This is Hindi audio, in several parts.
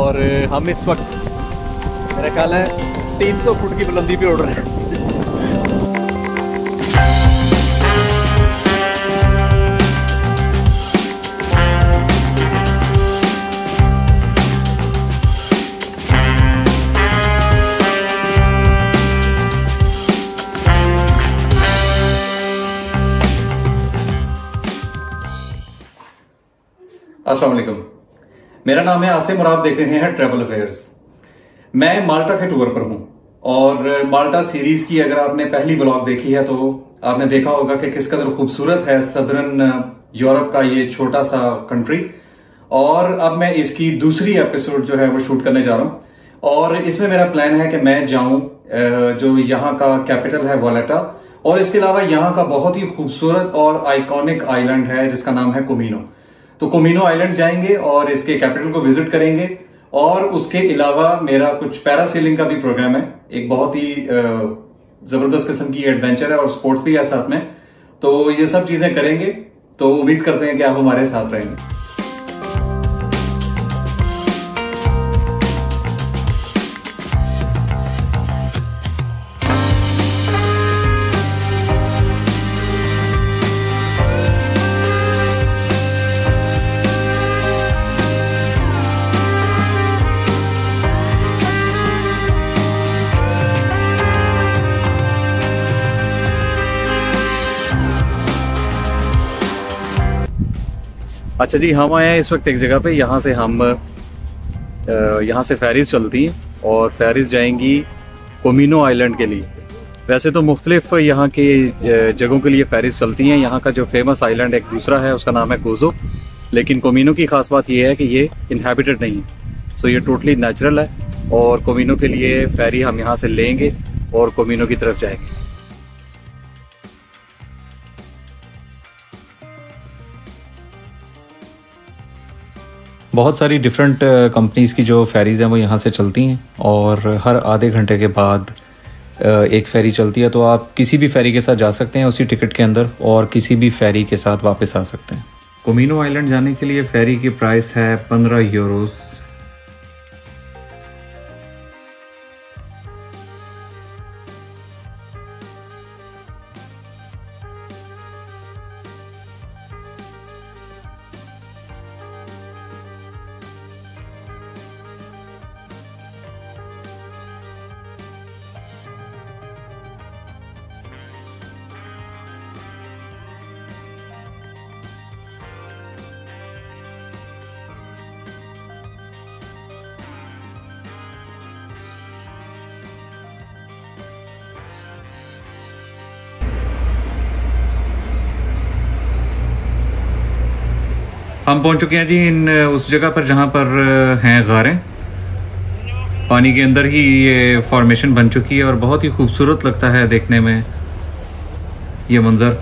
और हम इस वक्त, मेरा ख्याल है 300 फुट की बुलंदी पे उड़ रहे हैं। अस्सलाम वालेकुम मेरा नाम है आसिम और आप देख रहे हैं ट्रेवल अफेयर्स मैं माल्टा के टूर पर हूँ और माल्टा सीरीज़ की अगर आपने पहली ब्लॉग देखी है तो आपने देखा होगा कि किस कदर खूबसूरत है सदरन यूरोप का ये छोटा सा कंट्री और अब मैं इसकी दूसरी एपिसोड जो है वो शूट करने जा रहा हूँ। और इसमें मेरा प्लान है कि मैं जाऊँ जो यहाँ का कैपिटल है वोलेटा और इसके अलावा यहाँ का बहुत ही खूबसूरत और आइकॉनिक आइलैंड है जिसका नाम है कोमिनो तो कोमिनो आइलैंड जाएँगे और इसके कैपिटल को विज़िट करेंगे। और उसके अलावा मेरा कुछ पैरासेलिंग का भी प्रोग्राम है। एक बहुत ही ज़बरदस्त किस्म की एडवेंचर है और स्पोर्ट्स भी है साथ में। तो ये सब चीज़ें करेंगे। तो उम्मीद करते हैं कि आप हमारे साथ रहेंगे। अच्छा जी, हम आए हैं इस वक्त एक जगह पे, यहाँ से हम यहाँ से फेरीज चलती हैं और फेरीज जाएँगी कोमिनो आइलैंड के लिए। वैसे तो मुख्तलिफ़ यहाँ के जगहों के लिए फेरीज चलती हैं। यहाँ का जो फ़ेमस आइलैंड एक दूसरा है, उसका नाम है गोजो लेकिन कोमिनो की खास बात यह है कि ये इनहेबिटेड नहीं है। सो ये टोटली नेचुरल है और कोमिनो के लिए फेरी हम यहाँ से लेंगे और कोमिनो की तरफ़ जाएँगे। बहुत सारी डिफरेंट कंपनीज़ की जो फेरीज़ हैं, वो यहाँ से चलती हैं और हर आधे घंटे के बाद एक फेरी चलती है। तो आप किसी भी फेरी के साथ जा सकते हैं उसी टिकट के अंदर और किसी भी फेरी के साथ वापस आ सकते हैं। कोमिनो आइलैंड जाने के लिए फेरी की प्राइस है पंद्रह यूरोज़ हम पहुँच चुके हैं जी इन उस जगह पर जहाँ पर हैं गारें पानी के अंदर ही ये फॉर्मेशन बन चुकी है और बहुत ही खूबसूरत लगता है देखने में ये मंज़र।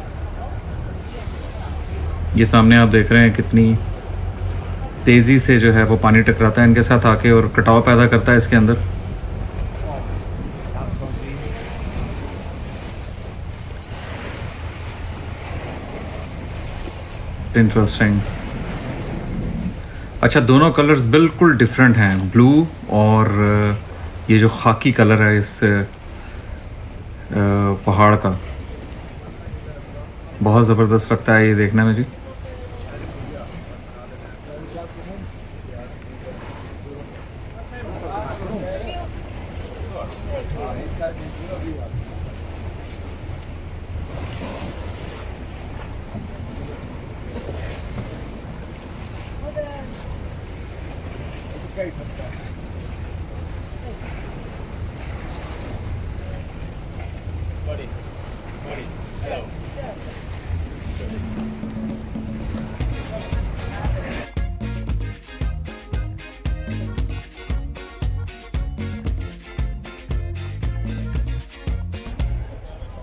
ये सामने आप देख रहे हैं कितनी तेज़ी से जो है वो पानी टकराता है, इनके साथ आके और कटाव पैदा करता है इसके अंदर। इंटरेस्टिंग अच्छा दोनों कलर्स बिल्कुल डिफरेंट हैं ब्लू और ये जो खाकी कलर है इस पहाड़ का। बहुत ज़बरदस्त लगता है ये देखने में जी।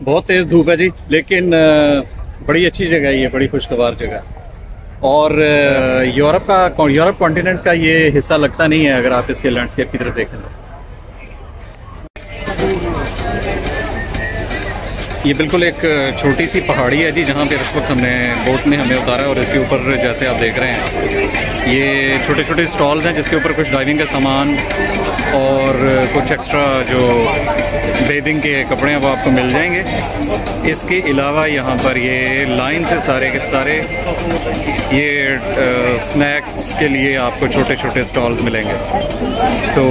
बहुत तेज़ धूप है जी लेकिन बड़ी अच्छी जगह है ये बड़ी खुशगवार जगह। और यूरोप का यूरोप कॉन्टिनेंट का ये हिस्सा लगता नहीं है अगर आप इसके लैंडस्केप की तरफ़ देखें तो। ये बिल्कुल एक छोटी सी पहाड़ी है जी, जहाँ पे इस वक्त हमने बोट ने हमें उतारा और इसके ऊपर जैसे आप देख रहे हैं, ये छोटे छोटे स्टॉल्स हैं जिसके ऊपर कुछ डाइविंग का सामान और कुछ एक्स्ट्रा जो बेदिंग के कपड़े हैं वो आपको मिल जाएँगे। इसके अलावा यहाँ पर ये लाइन से सारे के सारे, ये स्नैक्स के लिए आपको छोटे छोटे स्टॉल्स मिलेंगे। तो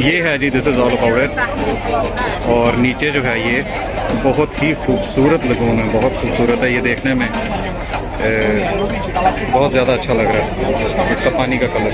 ये है जी this is all about it और नीचे जो है ये बहुत ही खूबसूरत लगून है बहुत खूबसूरत है ये देखने में। ए, बहुत ज़्यादा अच्छा लग रहा है। इसका पानी का कलर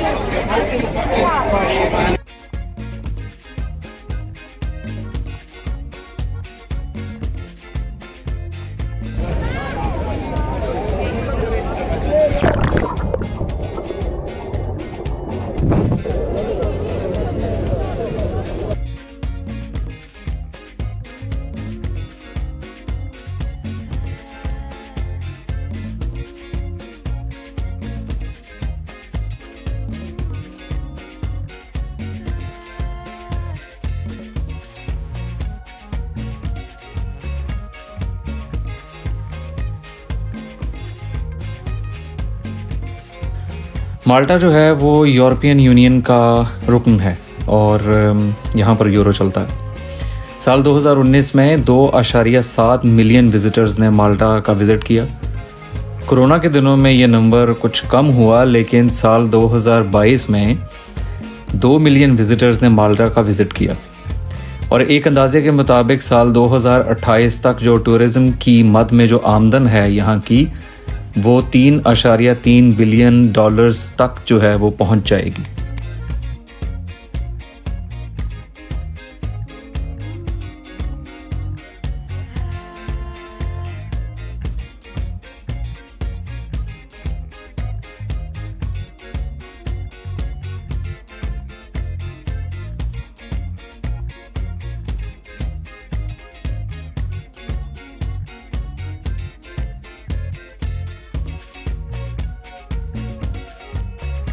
माल्टा जो है, वो यूरोपियन यूनियन का रुकन है और यहाँ पर यूरो चलता है। साल 2019 में दो आशारिया सात मिलियन विजिटर्स ने माल्टा का विज़िट किया। कोरोना के दिनों में ये नंबर कुछ कम हुआ, लेकिन साल 2022 में दो मिलियन विजिटर्स ने माल्टा का विज़िट किया। और एक अंदाजे के मुताबिक साल 2028 तक जो टूरिज़्म की मद में जो आमदन है यहाँ की वो तीन अशारिया तीन बिलियन डॉलर्स तक जो है वो पहुँच जाएगी।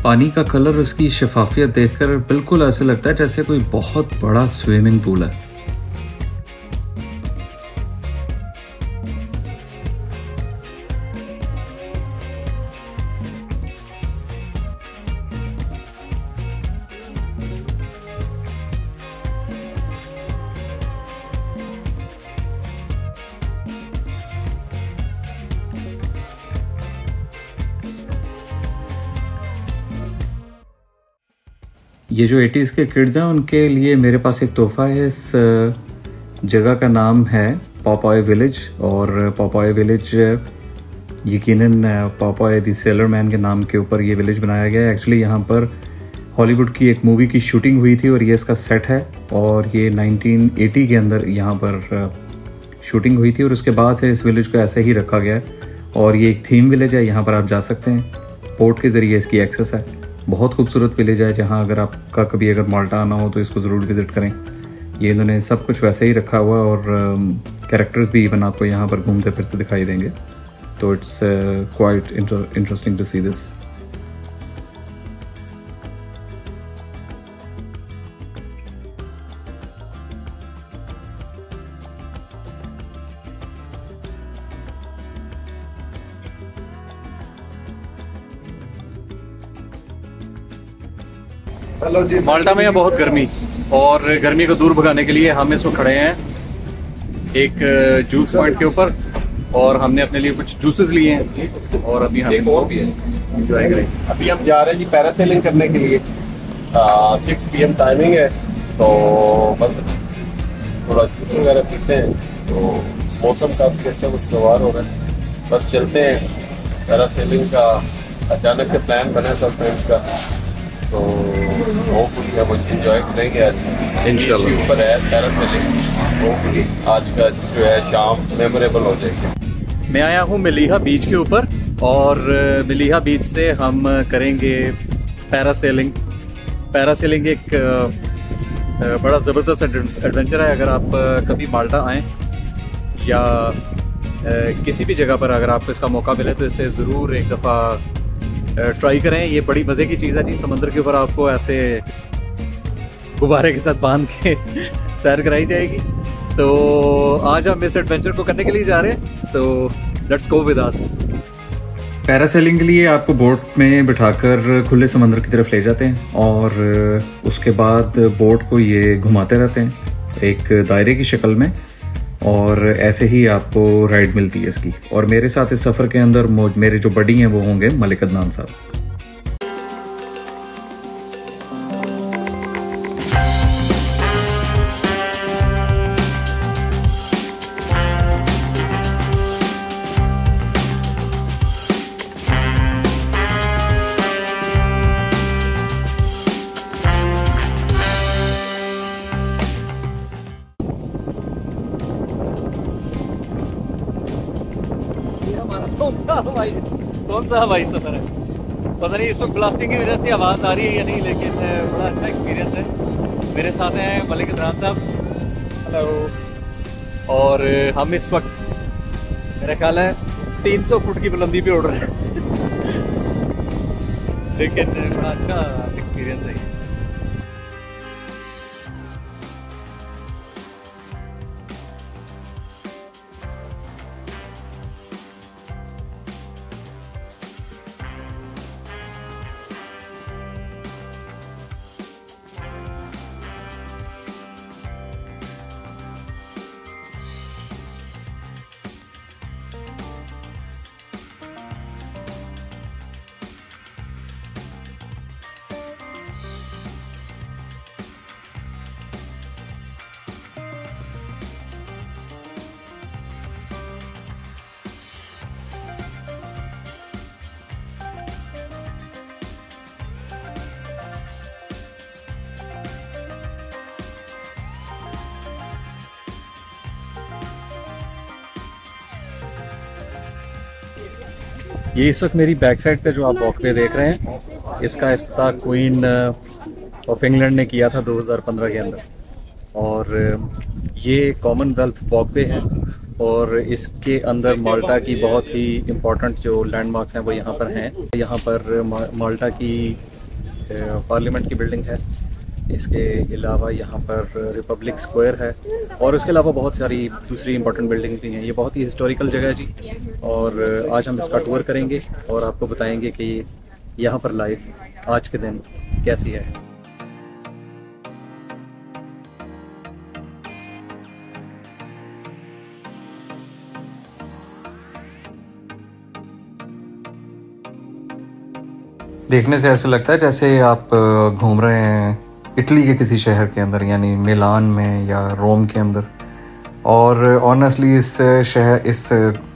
पानी का कलर उसकी शफाफियत देखकर बिल्कुल ऐसे लगता है जैसे कोई बहुत बड़ा स्विमिंग पूल है। ये जो एटीज़ के किड्स हैं, उनके लिए मेरे पास एक तोहफ़ा है इस जगह का नाम है पॉपॉय विलेज और पॉपॉय विलेज यकीन पॉपॉय दी सेलर मैन के नाम के ऊपर ये विलेज बनाया गया है। एक्चुअली यहाँ पर हॉलीवुड की एक मूवी की शूटिंग हुई थी और ये इसका सेट है और ये 1980 के अंदर यहाँ पर शूटिंग हुई थी और उसके बाद से इस विलेज को ऐसे ही रखा गया है और ये एक थीम विलेज है, यहाँ पर आप जा सकते हैं। पोर्ट के ज़रिए इसकी एक्सेस है। बहुत खूबसूरत विलेज है जहाँ अगर आपका कभी अगर माल्टा आना हो तो इसको ज़रूर विज़िट करें। ये इन्होंने सब कुछ वैसे ही रखा हुआ और कैरेक्टर्स भी इवन आपको यहाँ पर घूमते फिरते दिखाई देंगे। तो it's quite interesting to see this Malta में है बहुत गर्मी और गर्मी को दूर भगाने के लिए हम इसको खड़े हैं एक जूस पॉइंट के ऊपर और हमने अपने लिए कुछ जूसेस लिए हैं और अभी हम एक और एंजॉय करें। अभी हम जा रहे हैं जी पैरासेलिंग करने के लिए। सिक्स पी एम टाइमिंग है तो बस थोड़ा जूस वगैरह पीते हैं तो मौसम काफ़ी अच्छा कुछ खुशगवार हो रहा है। बस चलते हैं। पैरासेलिंग का अचानक से प्लान बना सब फ्रेंड्स का तो होपफुली हम इंजॉय करेंगे आज इंशाल्लाह है होपफुली आज का जो है शाम मेमोरेबल हो जाएगी. मैं आया हूँ मिलीहा बीच के ऊपर और मिलीहा बीच से हम करेंगे पैरासेलिंग पैरासेलिंग एक बड़ा ज़बरदस्त एडवेंचर है। अगर आप कभी माल्टा आएँ या किसी भी जगह पर अगर आपको इसका मौका मिले तो इसे ज़रूर एक दफ़ा ट्राई करें। ये बड़ी मज़े की चीज़ है जी, समंदर के ऊपर आपको ऐसे गुब्बारे के साथ बाँध के सैर कराई जाएगी। तो आज हम इस एडवेंचर को करने के लिए जा रहे हैं। तो let's go with us parasailing के लिए आपको बोट में बिठाकर खुले समंदर की तरफ़ ले जाते हैं और उसके बाद बोट को ये घुमाते रहते हैं एक दायरे की शक्ल में। और ऐसे ही आपको राइड मिलती है इसकी। और मेरे साथ इस सफ़र के अंदर मेरे जो बडी हैं वो होंगे मलिक अदनान साहब। कौन सा हवाई सफ़र है। पता नहीं इस वक्त ब्लास्टिंग की वजह से आवाज़ आ रही है या नहीं, लेकिन बड़ा अच्छा एक्सपीरियंस है। मेरे साथ हैं मलिक इमरान साहब। हेलो और हम इस वक्त, मेरा ख्याल है 300 फुट की बुलंदी पे उड़ रहे हैं। लेकिन बड़ा अच्छा एक्सपीरियंस है ये इस वक्त मेरी बैक साइड पे जो आप वॉकवे देख रहे हैं इसका अफ्ताह क्वीन ऑफ़ इंग्लैंड ने किया था 2015 के अंदर। और uh, ये कॉमनवेल्थ वॉकवे है और इसके अंदर माल्टा की बहुत ही इम्पोर्टेंट जो लैंडमार्क्स हैं वो यहाँ पर हैं। यहाँ पर माल्टा की पार्लियामेंट uh, की बिल्डिंग है। इसके अलावा यहाँ पर रिपब्लिक स्क्वायर है और उसके अलावा बहुत सारी दूसरी इंपॉर्टेंट बिल्डिंग भी हैं। ये बहुत ही हिस्टोरिकल जगह है जी। और आज हम इसका टूर करेंगे और आपको बताएँगे कि यहाँ पर लाइफ आज के दिन कैसी है। देखने से ऐसा लगता है जैसे आप घूम रहे हैं। इटली के किसी शहर के अंदर यानी मिलान में या रोम के अंदर। और ऑनेस्टली इस शहर इस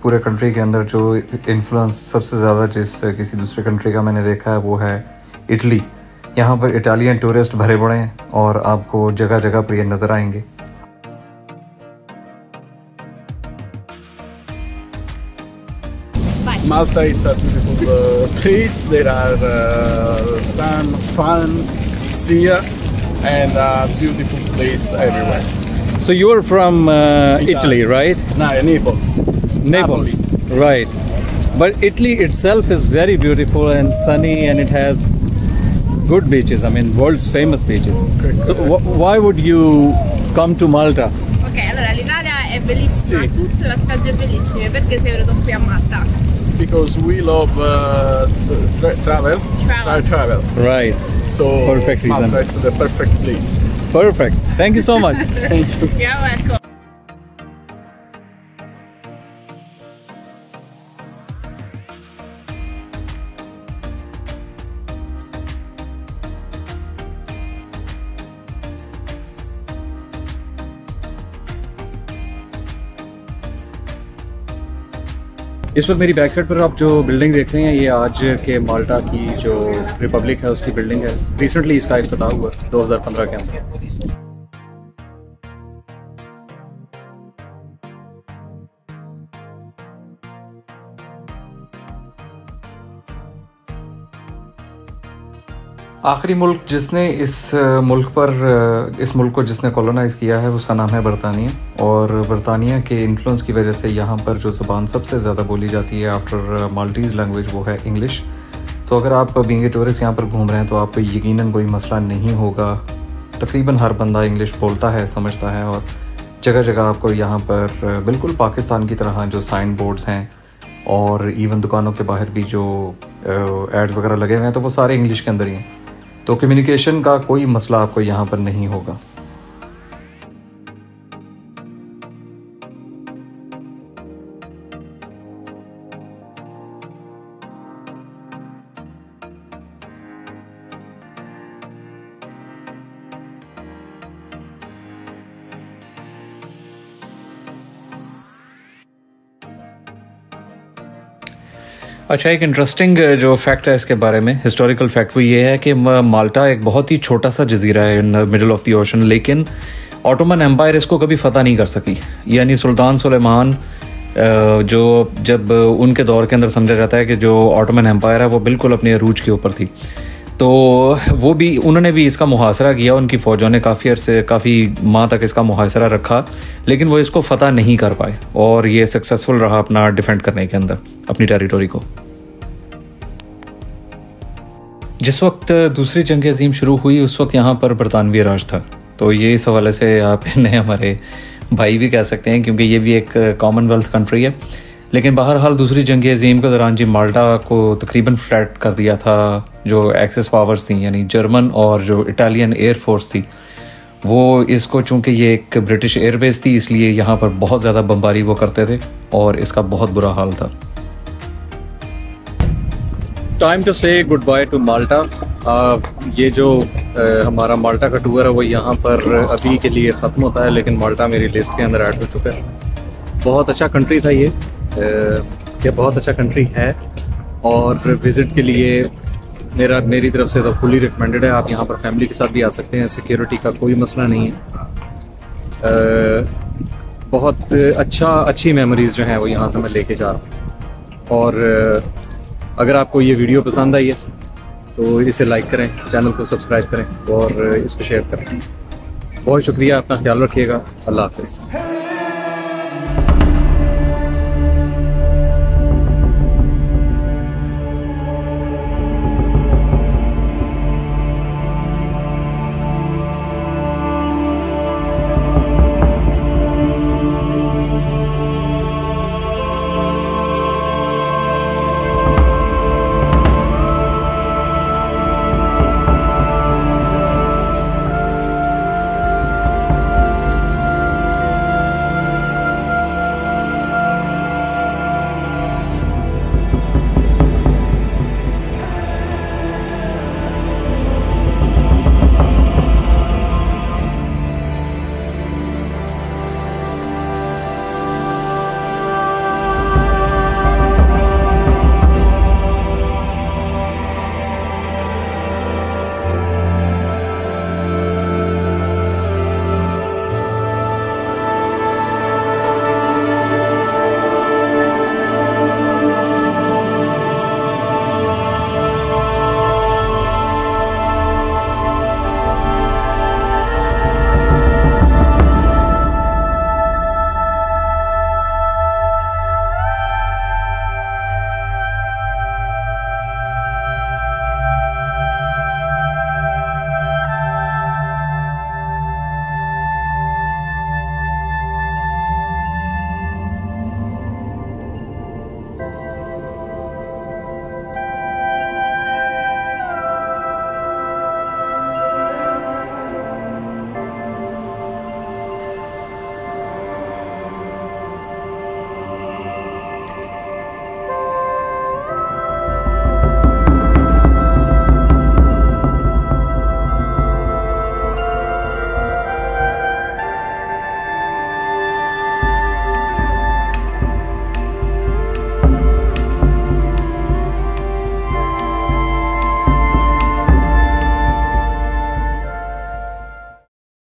पूरे कंट्री के अंदर जो इन्फ्लुएंस सबसे ज़्यादा जिस किसी दूसरे कंट्री का मैंने देखा है वो है इटली। यहाँ पर इटालियन टूरिस्ट भरे पड़े हैं और आपको जगह जगह पर ये नज़र आएँगे। Malta is a beautiful uh, place. There are uh, sun, fun, sea, and a beautiful place everywhere. So you're from uh, Italy, right? No, Naples. Naples, Napoli. right. But Italy itself is very beautiful and sunny and it has good beaches, I mean world's famous beaches. So wh why would you come to Malta? Ok, allora l'Italia è bellissima, sì. tutte le spiagge bellissime, perché sei venuto qui a Malta? Because we love uh, tra travel. Travel. travel. Right. So perfect reason. Malta is the perfect place. Perfect. Thank you so much. Thank you. You're welcome. इस वक्त मेरी बैक साइड पर आप जो बिल्डिंग देख रहे हैं, ये आज के माल्टा की जो रिपब्लिक है, उसकी बिल्डिंग है। रिसेंटली इसका अफ्ताह हुआ 2015 के अंदर। आखिरी मुल्क जिसने इस मुल्क पर इस मुल्क को जिसने कॉलोनाइज़ किया है, उसका नाम है बरतानिया। और बरतानिया के इन्फ्लुएंस की वजह से यहाँ पर जो ज़बान सबसे ज़्यादा बोली जाती है आफ्टर माल्टीज़ लैंग्वेज वो है इंग्लिश तो अगर आप बींग टूरिस्ट यहाँ पर घूम रहे हैं तो आपको यकीन कोई मसला नहीं होगा। तकरीबन हर बंदा इंग्लिश बोलता है, समझता है और जगह जगह आपको यहाँ पर बिल्कुल पाकिस्तान की तरह जो साइन बोर्ड्स हैं और इवन दुकानों के बाहर भी जो एड्स वगैरह लगे हुए हैं तो वो सारे इंग्लिश के अंदर ही हैं। तो कम्युनिकेशन का कोई मसला आपको यहाँ पर नहीं होगा। अच्छा एक इंटरेस्टिंग जो फैक्ट है इसके बारे में हिस्टोरिकल फैक्ट वो ये है कि माल्टा एक बहुत ही छोटा सा जजीरा है in the middle of the ocean लेकिन ऑटोमन एम्पायर इसको कभी फतह नहीं कर सकी। यानी सुल्तान सुलेमान जो जब उनके दौर के अंदर समझा जाता है कि जो ऑटोमन एम्पायर है, वो बिल्कुल अपने अरूज के ऊपर थी। तो वो भी, उन्होंने भी इसका मुहासरा किया, उनकी फ़ौजों ने काफ़ी अरसे, काफ़ी माह तक इसका मुहासरा रखा, लेकिन वो इसको फ़तह नहीं कर पाए और ये सक्सेसफुल रहा अपना डिफेंड करने के अंदर, अपनी टेरिटोरी को। जिस वक्त दूसरी जंग अजीम शुरू हुई, उस वक्त यहाँ पर बरतानवी राज था। तो ये इस हवाले से आप इन्हें हमारे भाई भी कह सकते हैं, क्योंकि ये भी एक कॉमनवेल्थ कंट्री है। लेकिन बहरहाल दूसरी जंग अजीम के दौरान जी माल्टा को तकरीबन फ्लैट कर दिया था जो एक्सेस पावर्स थी यानी जर्मन और जो इटालियन एयरफोर्स थी। वो इसको चूँकि ये एक ब्रिटिश एयरबेस थी इसलिए यहाँ पर बहुत ज़्यादा बमबारी वो करते थे और इसका बहुत बुरा हाल था। Time to say goodbye to Malta ये जो आ, हमारा माल्टा का टूर है वो यहाँ पर अभी के लिए ख़त्म होता है लेकिन माल्टा मेरी लिस्ट के अंदर ऐड हो चुका है। बहुत अच्छा कंट्री था ये। ये बहुत अच्छा कंट्री है और विज़िट के लिए मेरा, मेरी तरफ़ से तो फुली रिकमेंडेड है। आप यहाँ पर फैमिली के साथ भी आ सकते हैं। सिक्योरिटी का कोई मसला नहीं है। बहुत अच्छा अच्छी मेमोरीज जो हैं वो यहाँ से मैं लेके जा रहा हूँ। और अगर आपको ये वीडियो पसंद आई है तो इसे लाइक करें चैनल को सब्सक्राइब करें और इसको शेयर करें। बहुत शुक्रिया, अपना ख्याल रखिएगा। अल्लाह हाफिज़।